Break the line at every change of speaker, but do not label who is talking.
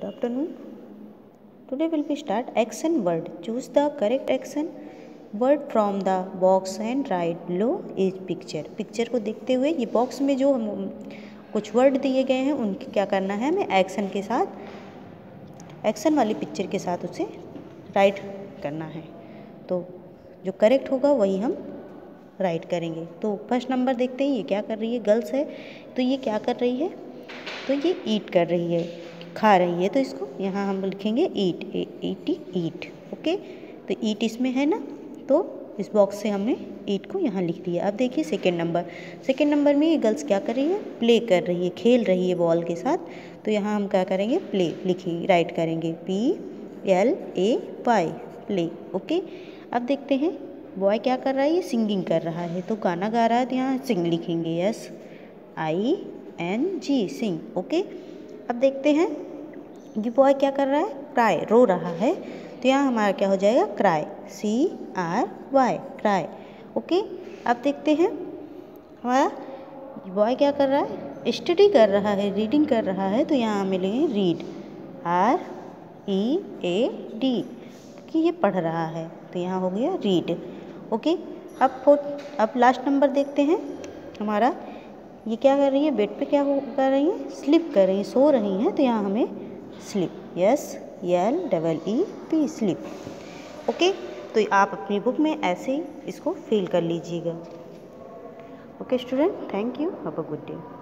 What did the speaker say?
Good afternoon. Today will be start action word. Choose the correct action word from the box and write below is picture. Picture को देखते हुए ये box में जो हम कुछ वर्ड दिए गए हैं, उनकी क्या करना है, हमें एक्शन के साथ एक्शन वाली पिक्चर के साथ उसे राइट करना है तो जो करेक्ट होगा, वही हम राइट करेंगे तो फ़र्स्ट नंबर देखते हैं, ये क्या कर रही है गर्ल्स है तो ये क्या कर रही है तो ये ईट कर रही है खा रही है तो इसको यहाँ हम लिखेंगे ईट ईटी ईट ओके तो ईट इसमें है ना? तो इस बॉक्स से हमने ईट को यहाँ लिख दिया। अब देखिए सेकेंड नंबर सेकेंड नंबर में ये गर्ल्स क्या कर रही है? प्ले कर रही है, खेल रही है बॉल के साथ। तो यहाँ हम क्या करेंगे? प्ले लिखेंगे राइट करेंगे। P L A Y play okay अब देखते हैं बॉय क्या कर रहा है? ये सिंगिंग कर रहा है। तो गाना गा रहा है तो यहाँ सिंग लिखेंगे। S I N G sing okay अब देखते हैं ये बॉय क्या कर रहा है? क्राई रो रहा है। तो यहाँ हमारा क्या हो जाएगा? Cry C R Y cry okay अब देखते हैं हमारा बॉय क्या कर रहा है? स्टडी कर रहा है रीडिंग कर रहा है। तो यहाँ हमें लेंगे read R E A D कि ये पढ़ रहा है। तो यहाँ हो गया रीड ओके अब फोर्थ अब लास्ट नंबर देखते हैं हमारा। ये क्या कर रही है? बेड पे क्या कर रही है? स्लिप कर रही है, सो रही हैं तो यहाँ हमें slip, S, L, double E, P, slip. Okay तो आप अपनी बुक में ऐसे ही इसको फिल कर लीजिएगा। Okay, student, thank you, have a good day.